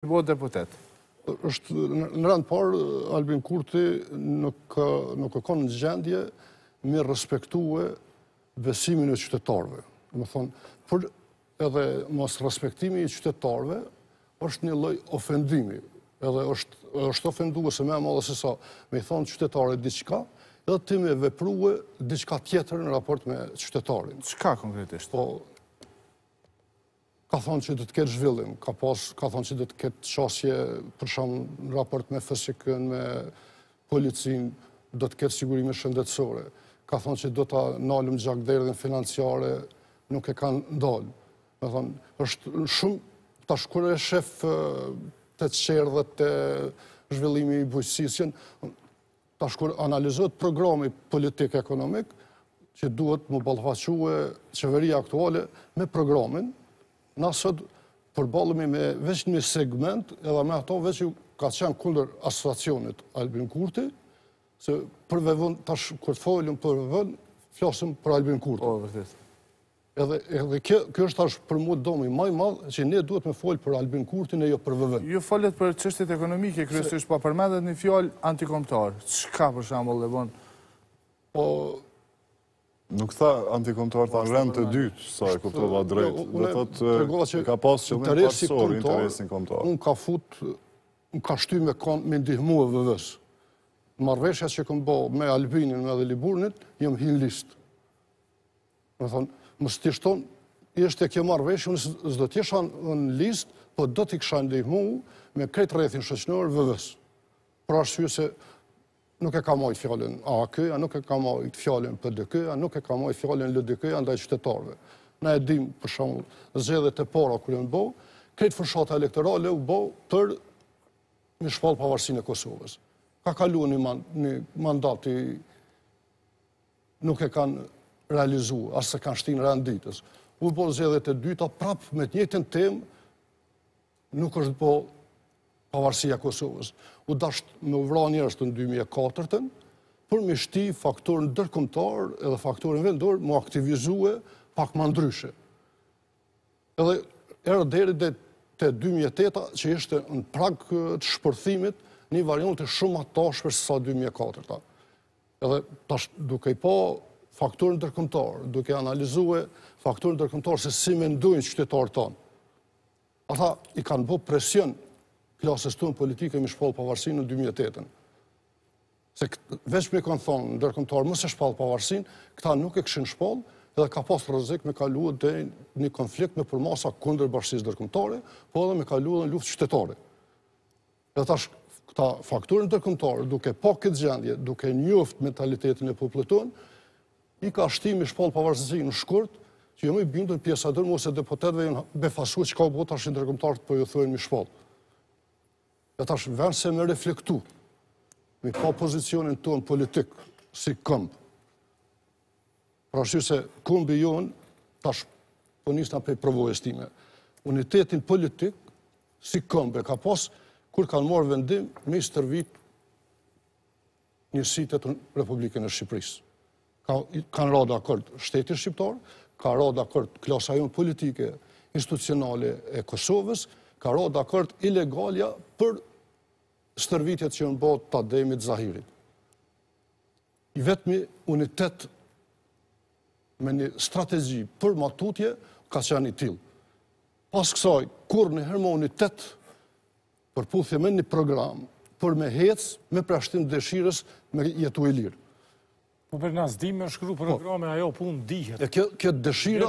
Bo deputet. Është në rend parë, Albin Kurti nuk u kon në gjendje me respektue besimin e qytetarve. Me thonë, pra edhe mos respektimi i qytetarve, është një lloj ofendimi. Edhe është ofenduese më e madhe sesa me i thonë qytetarit diçka, edhe ti me veprue diçka tjetër në raport me qytetarin. Çka konkretisht? Po, Ka thënë që do të ketë zhvillim, ka pas, ka thënë që do të ketë qasje për shembull në raport me FSK-në, me policinë, do të ketë sigurime shëndetësore. Ka thënë që do ta nalim gjakderdhjen financiare, nuk e kanë ndalë. Me thënë, është shumë, tash kur e shef te çerdhet te zhvillimi i bujqësisë, Tash kur analizohet programi politik ekonomik, që duhet të m'u ballafaque qeveria aktuale me programin, na sot përballemi me veç një segment, edhe me ato veç ju ka qenë kundër asociacionit Albin Kurti, se për VV-n, tash kur të folim për VV-n, flasim për Albin Kurti. O, po, vërtet. Edhe, edhe kjo, kjo është tash për mua dami më i madh që ne duhet me fol për Albin Kurtin e jo për VV. Ju folet për çështjet ekonomike kryesisht, po përmendët një fjalë antikombëtar. Çka për shembull e bën? Po Nuk tha antikombëtar të rendit të dytë, sa e kuptova drejt. Jo, unë tregova që ka pas qëllim parësor interesin kombëtar. M'ka fut, m'ka shty me kon me ndihmue VV-s. Marrëveshja që kam bë me Albinin me dhe Liburnit, jam hin n'listë. Me thonë, mos t'ish kon kjo marrëveshje, unë s'do t'isha në listë, po do t'i kisha ndihmu me krejt rrethin shoqnor VV-s. Për arsye se nuk e ka majtë fjalën AAK-ja, nuk e ka majtë fjalën PDK-ja, nuk e ka majtë fjalën LDK-ja ndaj qytetarve. Na e dim për shembull zgjedhjet e para kur janë bo, krejt fushata elektorale u bo për me shpallë pavarësinë e Kosovës. Ka kalu një mandat nuk e kanë realizu, as s'e kanë shti në rend ditës. U bo zgjedhjet e dyta, prap me të njëtën temë, nuk është bo pavarësia Kosovës. U dasht me u vra njerëzit në 2004-ën, për me shti faktorin ndërkomtar edhe faktorin vendor, m'u aktivizue pak ma ndryshe. Edhe erdh deri edhe te 2008-a, që ishte në prag të shpërthimit, një variant shumë ma t'ashpër sesa 2004-a. Edhe tash duke i pa faktorë ndërkombëtarë, duke analizuar faktorë ndërkombëtarë se si mendojnë qytetarët tonë. Ata i kanë bërë presion klasës tonë politike me shpallë pavarësinë në 2008-ën. Se veç me kanë thanë ndërkombëtarë mos e shpallë pavarësinë, këta nuk e kishin shpallë, edhe ka pas rrezik me kalu edhe në konflikt me përmasa kundër bashkësisë ndërkombëtare, po edhe me kalu në luftë qytetare. Dhe tash këta faktori ndërkombëtar duke pa këtë gjendje, duke njoftë mentalitetin e popullit tonë, i ka shti me shpallë pavarësinë në shkurt, që jom i bindun pjesa dërrmuese e deputetëve jënë befasu që ka bo tash ndërkombëtarët po ju thojnë me shpallë. Dhe tash vend se me reflektu, me pa pozicionin tonë politik, si komb, Për arsye se kombi jonë, tash po nisna prej përvojës time, unitetin politik, si komb e ka pas, kur kanë marrë vendim, me i stërvit njësitet në Republikën e Shqipërisë. Ka, kanë ra dakord shteti shqiptar, ka ra dakord klasa jonë politike, institucionale e Kosovës, ka ra dakord ilegalja për stërvitjet që janë bo të Ademit, Zahirit. I vetmi unitet me një strategji për ma tutje ka qenë i tillë. Pas kësaj, kurrnjëherë më unitet përputhje me një program për me hec me prashtim dëshirës me jetu i lirë. Po për me ditë me shkru po. programe, ajo punë dihet. Kjo dëshira...